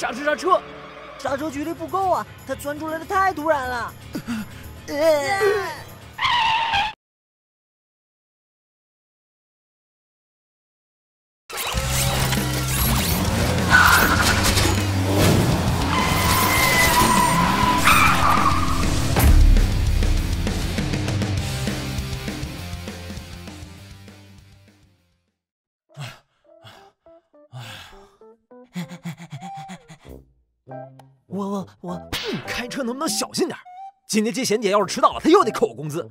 刹车刹车！刹车距离不够啊，他钻出来的太突然了。我我我，开车能不能小心点？今天接贤姐要是迟到了，她又得扣我工资。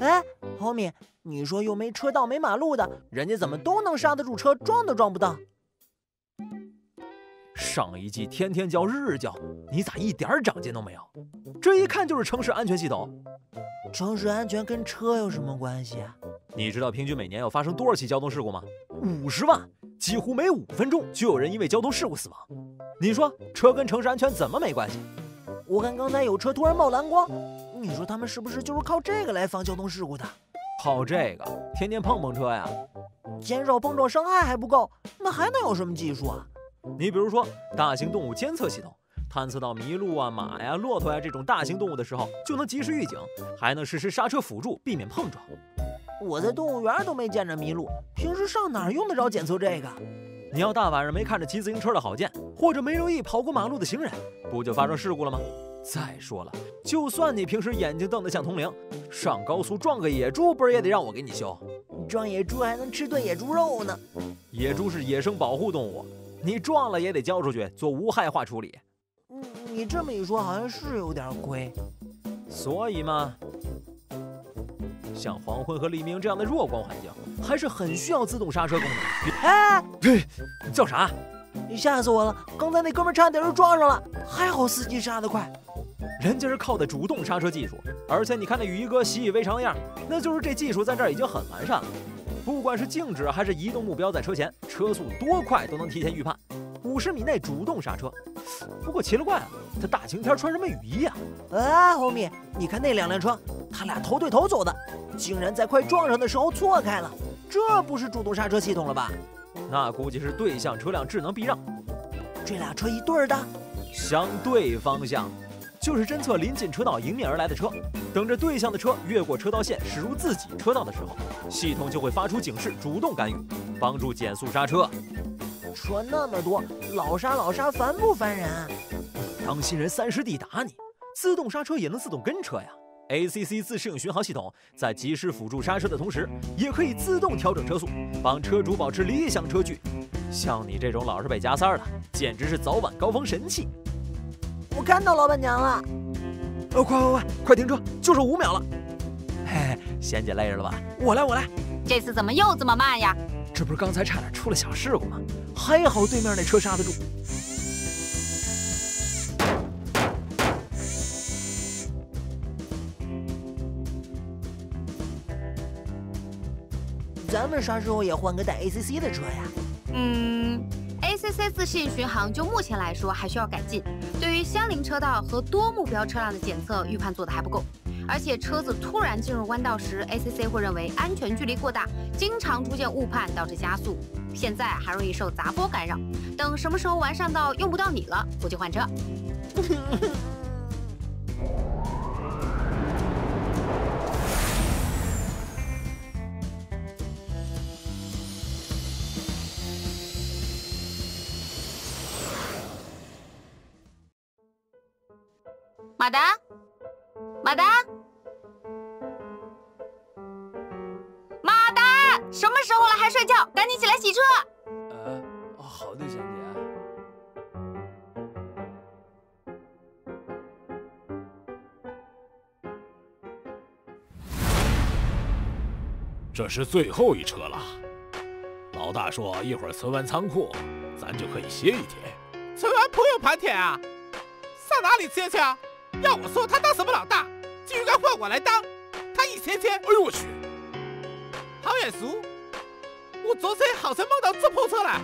哎，homie，你说又没车道没马路的，人家怎么都能刹得住车，撞都撞不到？上一季天天教，日日教，你咋一点长进都没有？这一看就是城市安全系统。城市安全跟车有什么关系啊？你知道平均每年要发生多少起交通事故吗？五十万，几乎每五分钟就有人因为交通事故死亡。你说车跟城市安全怎么没关系？我看刚才有车突然冒蓝光，你说他们是不是就是靠这个来防交通事故的？靠这个，天天碰碰车呀？减少碰撞伤害还不够，那还能有什么技术啊？你比如说大型动物监测系统。探测到麋鹿啊、马呀、骆驼呀这种大型动物的时候，就能及时预警，还能实施刹车辅助，避免碰撞。我在动物园都没见着麋鹿，平时上哪儿用得着检测这个？你要大晚上没看着骑自行车的好见，或者没留意跑过马路的行人，不就发生事故了吗？再说了，就算你平时眼睛瞪得像铜铃，上高速撞个野猪，不是也得让我给你修？撞野猪还能吃顿野猪肉呢。野猪是野生保护动物，你撞了也得交出去做无害化处理。你这么一说，好像是有点亏。所以嘛，像黄昏和黎明这样的弱光环境，还是很需要自动刹车功能。哎，你叫啥？你吓死我了！刚才那哥们差点就撞上了，还好司机刹得快。人家是靠的主动刹车技术，而且你看那雨衣哥习以为常的样，那就是这技术在这儿已经很完善了。不管是静止还是移动目标在车前，车速多快都能提前预判。五十米内主动刹车，不过奇了怪了，他大晴天穿什么雨衣呀？啊，红米，你看那两辆车，他俩头对头走的，竟然在快撞上的时候错开了，这不是主动刹车系统了吧？那估计是对向车辆智能避让。这俩车一对儿的，相对方向，就是侦测临近车道迎面而来的车，等着对向的车越过车道线驶入自己车道的时候，系统就会发出警示，主动干预，帮助减速刹车。车那么多，老刹老刹，烦不烦人？当新人三十 D 打你，自动刹车也能自动跟车呀。ACC 自适应巡航系统在及时辅助刹车的同时，也可以自动调整车速，帮车主保持理想车距。像你这种老是被加塞儿的，简直是早晚高峰神器。我看到老板娘了，呃，快快快，快停车，就剩五秒了。嘿嘿，贤姐累着了吧？我来，我来。这次怎么又这么慢呀？这不是刚才差点出了小事故吗？还好对面那车刹得住。咱们啥时候也换个带 ACC 的车呀？嗯，ACC 自适应巡航就目前来说还需要改进，对于相邻车道和多目标车辆的检测预判做的还不够。而且车子突然进入弯道时，ACC 会认为安全距离过大，经常出现误判，导致加速。现在还容易受杂波干扰。等什么时候完善到用不到你了，我就换车。马达。马达，马达，什么时候了还睡觉？赶紧起来洗车！呃，好的，贤姐。这是最后一车了。老大说一会儿存完仓库，咱就可以歇一天。存完不用盘点啊？上哪里歇去啊？要我说，他当什么老大？就应该换我来当，他一天天，哎呦我去，好眼熟，我昨天好像梦到这破车了。